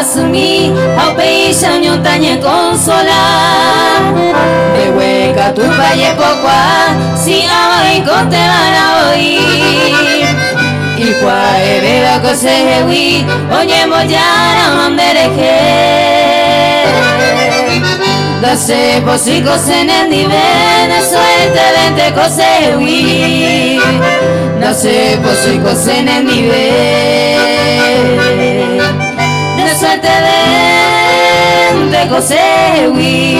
asumi Au peisha nyotanye consola De hueca tu valle pocoa Si abai kote la oi Ikwa ebera kose hewi Onye mojara mandereje Dase posiko senen divene Suerte vente kose hewi Dase posiko de Cosewi.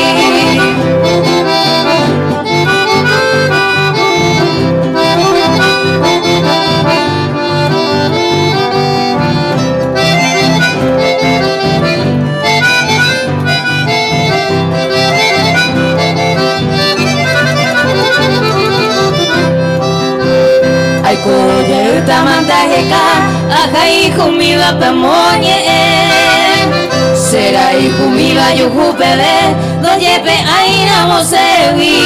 Ay, coye, jumiba, pamonye, será hijo mío yo bebé no lleve aina mosewi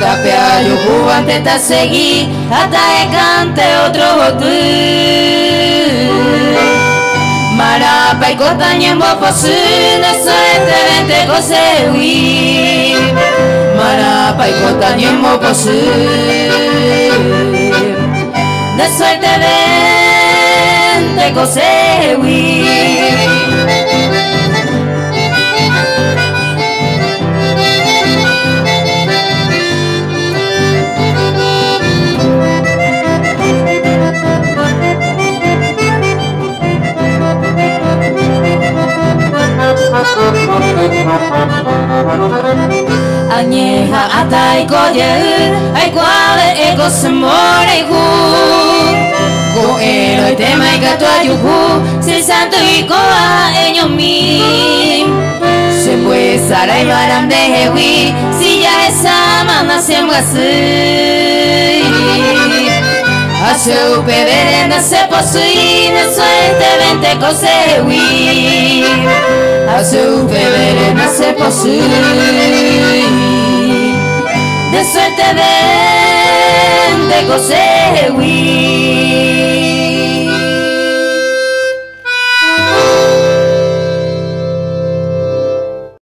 tape a yo ante ta seguí hasta que cante otro botu marapa y cotañembo posu no suerte vente cosewi marapa y cotañembo posu de suerte vente cosewi Añeja atai koye ai kwale ego semore hu Ko ero i tema i gato ayuhu Se santo i koa eño mi Se puede sara i baram de hewi Si ya esa mana se mwasui Aseu pebere na se posui Na suerte vente kosewi Aseu pebere na se posui De suerte vente kosewi